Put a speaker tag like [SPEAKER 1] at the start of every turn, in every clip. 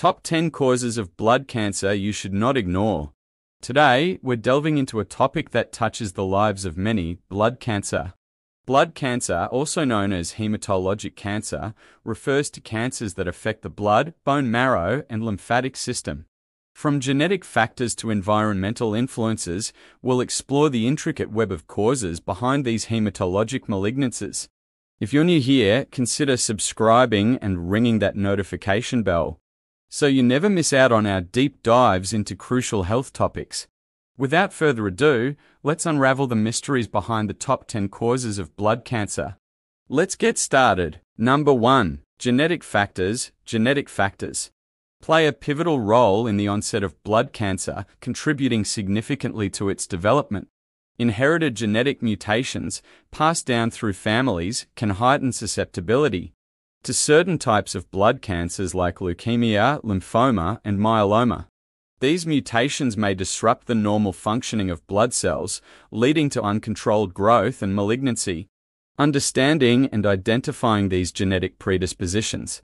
[SPEAKER 1] Top 10 causes of blood cancer you should not ignore. Today, we're delving into a topic that touches the lives of many blood cancer. Blood cancer, also known as hematologic cancer, refers to cancers that affect the blood, bone marrow, and lymphatic system. From genetic factors to environmental influences, we'll explore the intricate web of causes behind these hematologic malignancies. If you're new here, consider subscribing and ringing that notification bell so you never miss out on our deep dives into crucial health topics. Without further ado, let's unravel the mysteries behind the top 10 causes of blood cancer. Let's get started. Number 1. Genetic factors. Genetic factors play a pivotal role in the onset of blood cancer, contributing significantly to its development. Inherited genetic mutations, passed down through families, can heighten susceptibility, to certain types of blood cancers like leukemia, lymphoma, and myeloma. These mutations may disrupt the normal functioning of blood cells, leading to uncontrolled growth and malignancy. Understanding and identifying these genetic predispositions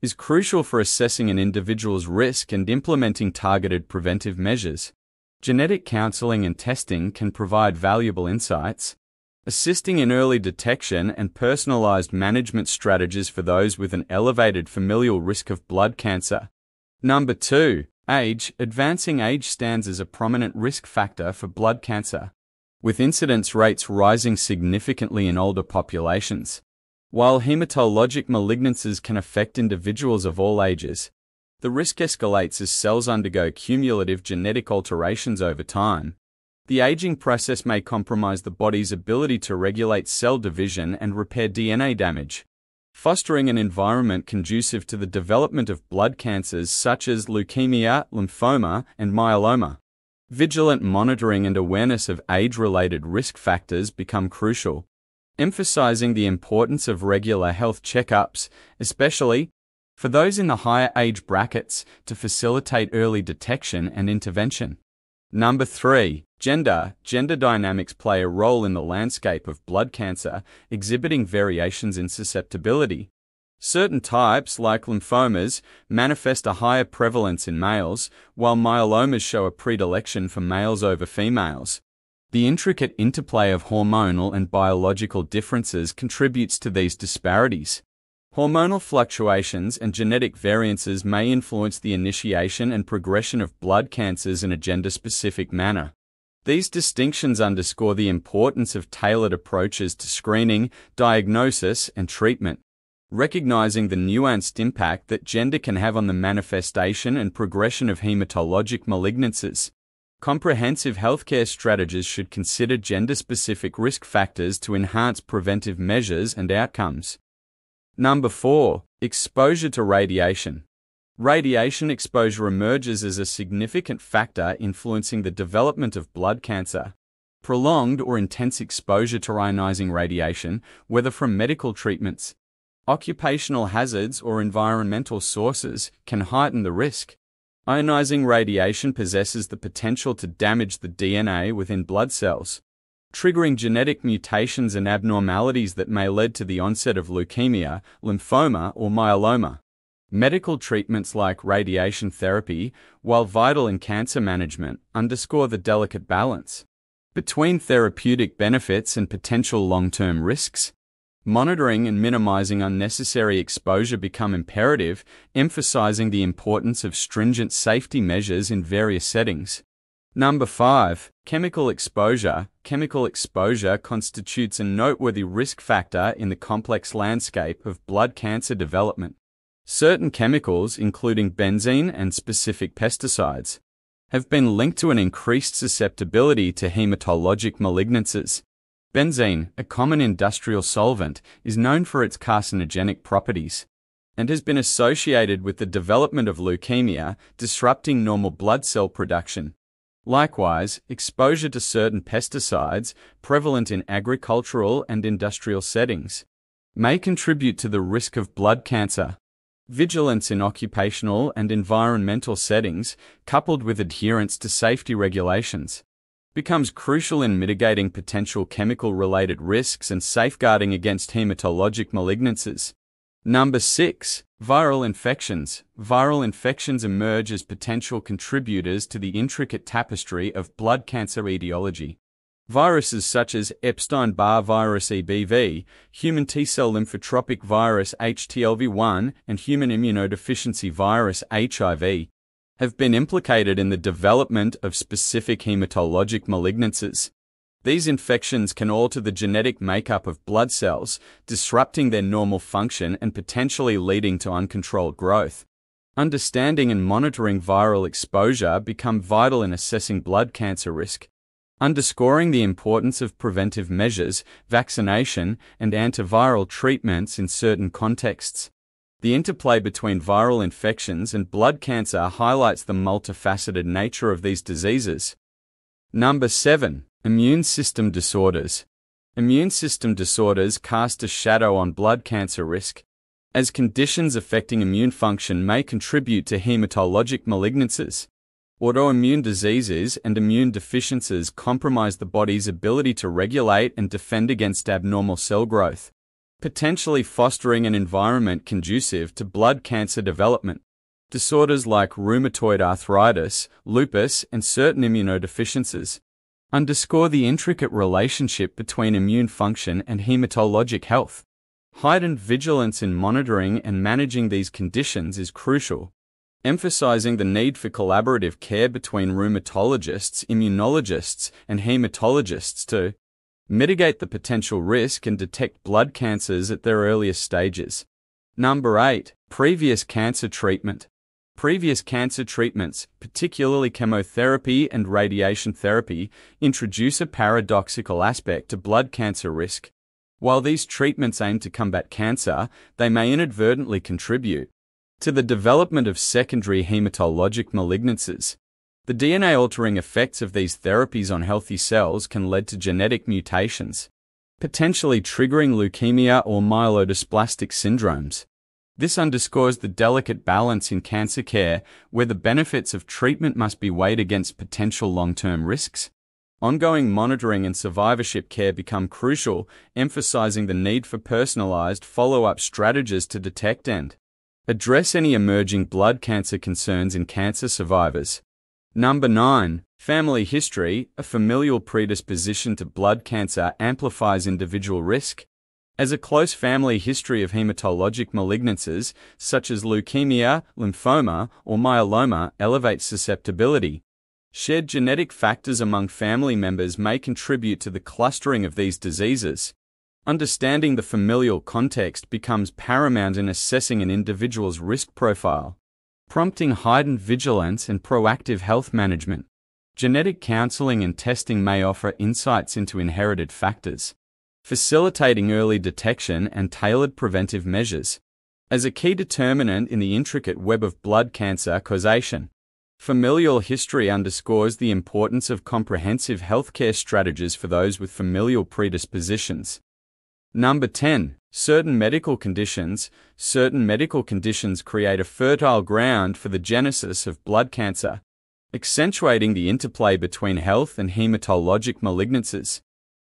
[SPEAKER 1] is crucial for assessing an individual's risk and implementing targeted preventive measures. Genetic counseling and testing can provide valuable insights, assisting in early detection and personalized management strategies for those with an elevated familial risk of blood cancer. Number 2. Age. Advancing age stands as a prominent risk factor for blood cancer, with incidence rates rising significantly in older populations. While hematologic malignancies can affect individuals of all ages, the risk escalates as cells undergo cumulative genetic alterations over time, the aging process may compromise the body's ability to regulate cell division and repair DNA damage, fostering an environment conducive to the development of blood cancers such as leukemia, lymphoma, and myeloma. Vigilant monitoring and awareness of age-related risk factors become crucial, emphasizing the importance of regular health checkups, especially for those in the higher age brackets to facilitate early detection and intervention. Number 3. Gender. Gender dynamics play a role in the landscape of blood cancer, exhibiting variations in susceptibility. Certain types, like lymphomas, manifest a higher prevalence in males, while myelomas show a predilection for males over females. The intricate interplay of hormonal and biological differences contributes to these disparities. Hormonal fluctuations and genetic variances may influence the initiation and progression of blood cancers in a gender-specific manner. These distinctions underscore the importance of tailored approaches to screening, diagnosis, and treatment, recognizing the nuanced impact that gender can have on the manifestation and progression of hematologic malignancies. Comprehensive healthcare strategies should consider gender-specific risk factors to enhance preventive measures and outcomes. Number 4. Exposure to radiation. Radiation exposure emerges as a significant factor influencing the development of blood cancer. Prolonged or intense exposure to ionizing radiation, whether from medical treatments, occupational hazards, or environmental sources, can heighten the risk. Ionizing radiation possesses the potential to damage the DNA within blood cells, triggering genetic mutations and abnormalities that may lead to the onset of leukemia, lymphoma, or myeloma. Medical treatments like radiation therapy, while vital in cancer management, underscore the delicate balance between therapeutic benefits and potential long-term risks. Monitoring and minimizing unnecessary exposure become imperative, emphasizing the importance of stringent safety measures in various settings. Number 5. Chemical exposure. Chemical exposure constitutes a noteworthy risk factor in the complex landscape of blood cancer development. Certain chemicals, including benzene and specific pesticides, have been linked to an increased susceptibility to hematologic malignancies. Benzene, a common industrial solvent, is known for its carcinogenic properties and has been associated with the development of leukemia, disrupting normal blood cell production. Likewise, exposure to certain pesticides prevalent in agricultural and industrial settings may contribute to the risk of blood cancer. Vigilance in occupational and environmental settings, coupled with adherence to safety regulations, becomes crucial in mitigating potential chemical related risks and safeguarding against hematologic malignancies. Number 6. Viral infections. Viral infections emerge as potential contributors to the intricate tapestry of blood cancer etiology. Viruses such as Epstein-Barr virus EBV, human T-cell lymphotropic virus HTLV1, and human immunodeficiency virus HIV have been implicated in the development of specific hematologic malignancies. These infections can alter the genetic makeup of blood cells, disrupting their normal function and potentially leading to uncontrolled growth. Understanding and monitoring viral exposure become vital in assessing blood cancer risk underscoring the importance of preventive measures, vaccination, and antiviral treatments in certain contexts. The interplay between viral infections and blood cancer highlights the multifaceted nature of these diseases. Number 7. Immune system disorders. Immune system disorders cast a shadow on blood cancer risk, as conditions affecting immune function may contribute to hematologic malignancies. Autoimmune diseases and immune deficiencies compromise the body's ability to regulate and defend against abnormal cell growth, potentially fostering an environment conducive to blood cancer development. Disorders like rheumatoid arthritis, lupus, and certain immunodeficiencies underscore the intricate relationship between immune function and hematologic health. Heightened vigilance in monitoring and managing these conditions is crucial emphasizing the need for collaborative care between rheumatologists, immunologists, and hematologists to mitigate the potential risk and detect blood cancers at their earliest stages. Number 8. Previous cancer treatment. Previous cancer treatments, particularly chemotherapy and radiation therapy, introduce a paradoxical aspect to blood cancer risk. While these treatments aim to combat cancer, they may inadvertently contribute to the development of secondary hematologic malignancies. The DNA altering effects of these therapies on healthy cells can lead to genetic mutations, potentially triggering leukemia or myelodysplastic syndromes. This underscores the delicate balance in cancer care where the benefits of treatment must be weighed against potential long term risks. Ongoing monitoring and survivorship care become crucial, emphasizing the need for personalized follow up strategies to detect and Address any emerging blood cancer concerns in cancer survivors. Number 9. Family history. A familial predisposition to blood cancer amplifies individual risk. As a close family history of hematologic malignancies, such as leukemia, lymphoma, or myeloma, elevates susceptibility. Shared genetic factors among family members may contribute to the clustering of these diseases. Understanding the familial context becomes paramount in assessing an individual's risk profile, prompting heightened vigilance and proactive health management. Genetic counseling and testing may offer insights into inherited factors, facilitating early detection and tailored preventive measures. As a key determinant in the intricate web of blood cancer causation, familial history underscores the importance of comprehensive healthcare strategies for those with familial predispositions. Number 10. Certain medical conditions. Certain medical conditions create a fertile ground for the genesis of blood cancer, accentuating the interplay between health and hematologic malignancies.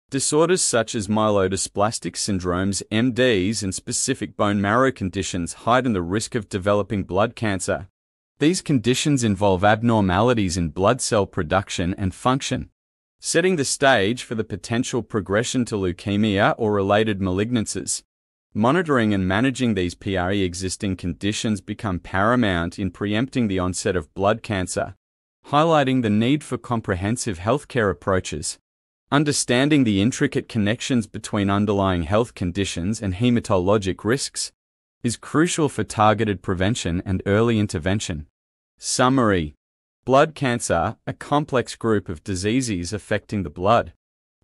[SPEAKER 1] Disorders such as myelodysplastic syndromes, MDS, and specific bone marrow conditions heighten the risk of developing blood cancer. These conditions involve abnormalities in blood cell production and function, setting the stage for the potential progression to leukemia or related malignancies. Monitoring and managing these PRE existing conditions become paramount in preempting the onset of blood cancer, highlighting the need for comprehensive healthcare approaches. Understanding the intricate connections between underlying health conditions and hematologic risks is crucial for targeted prevention and early intervention. Summary Blood cancer, a complex group of diseases affecting the blood,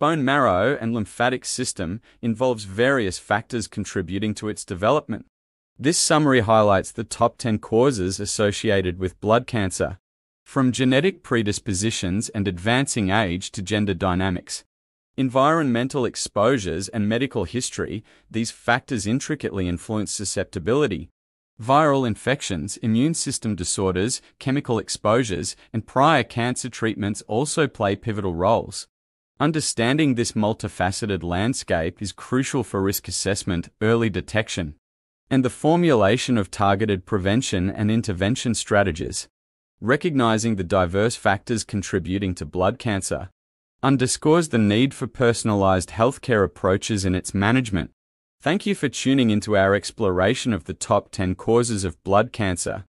[SPEAKER 1] bone marrow, and lymphatic system, involves various factors contributing to its development. This summary highlights the top 10 causes associated with blood cancer, from genetic predispositions and advancing age to gender dynamics. Environmental exposures and medical history, these factors intricately influence susceptibility, Viral infections, immune system disorders, chemical exposures, and prior cancer treatments also play pivotal roles. Understanding this multifaceted landscape is crucial for risk assessment, early detection, and the formulation of targeted prevention and intervention strategies. Recognizing the diverse factors contributing to blood cancer underscores the need for personalized healthcare approaches in its management. Thank you for tuning into our exploration of the top 10 causes of blood cancer.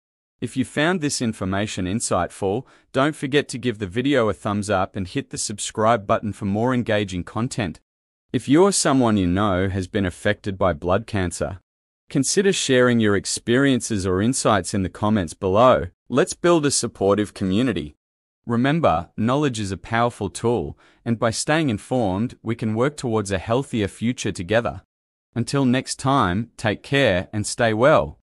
[SPEAKER 1] If you found this information insightful, don't forget to give the video a thumbs up and hit the subscribe button for more engaging content. If you or someone you know has been affected by blood cancer, consider sharing your experiences or insights in the comments below. Let's build a supportive community. Remember, knowledge is a powerful tool, and by staying informed, we can work towards a healthier future together. Until next time, take care and stay well.